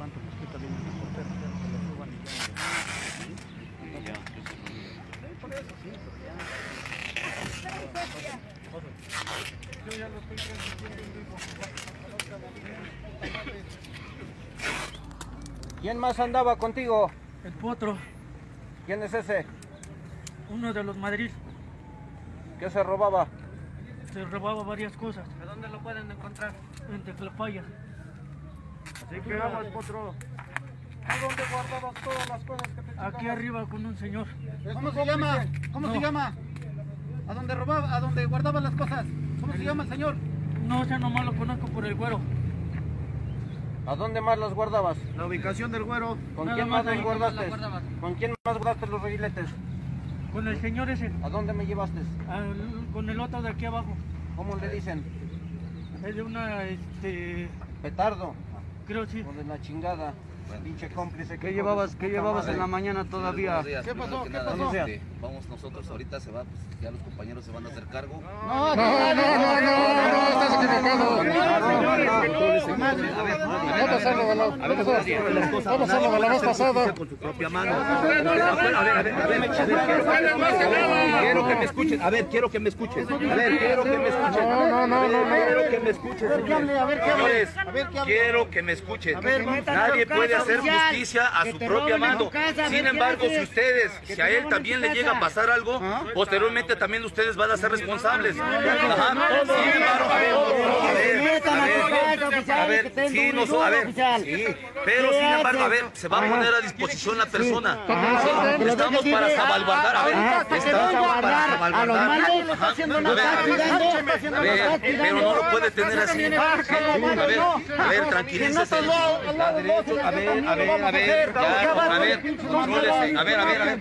cuánto pues, mosquito lo suban y ¿Quién más andaba contigo? El potro. ¿Quién es ese? Uno de los Madrid. ¿Qué se robaba? Se robaba varias cosas. ¿A dónde lo pueden encontrar? En Teclopaya. Así que vamos, potro. ¿A dónde guardabas todas las cosas que te Aquí arriba con un señor. ¿Cómo se llama? ¿Cómo se llama? ¿A dónde robaba? ¿A dónde guardaba las cosas? ¿Cómo se llama el señor? No, ya nomás lo conozco por el güero. ¿A dónde más las guardabas? La ubicación del güero. ¿Con Nada quién más ahí. guardaste? ¿Con quién más guardaste los reguiletes? Con el señor ese, ¿A dónde me llevaste? al- con el otro de aquí abajo. ¿Cómo le dicen? Es de una, este, Petardo. Creo sí. O de la chingada. Pinche cómplice. ¿Qué llevabas, qué llevabas en la mañana todavía? Días. ¿Qué pasó? ¿Qué nada, pasó? este, vamos nosotros ahorita se va, pues ya los compañeros se van a hacer cargo. No, no, no, no, no, estás equivocado. Vamos a la, vamos a, la vez pasada. con su propia mano. A ver, a ver, a ver, quiero que me escuchen, a ver, quiero que me escuchen, a ver, quiero que me escuchen, No, no, no, no, quiero que me escuchen, A ver quiero que me escuchen, nadie puede hacer justicia a su propia mano, sin embargo, si ustedes, si a él también le llega a pasar algo, posteriormente también ustedes van a ser responsables, Ajá. no, no, sin embargo, a ver, a ver, Metan a a tu casa, ver, a oficial, que ver, sí, no, a ver, sí, pero ¿Qué sin embargo, a ver, se va a poner a disposición la persona. Estamos para salvaguardar, a ver, estamos para salvaguardar. A ver, pero no lo puede tener así. A ver, a ver, tranquilícese. a ver, a ver, a ver, a ver, a ver, a ver, a ver.